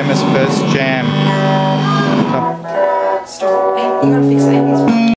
Jam is first jam.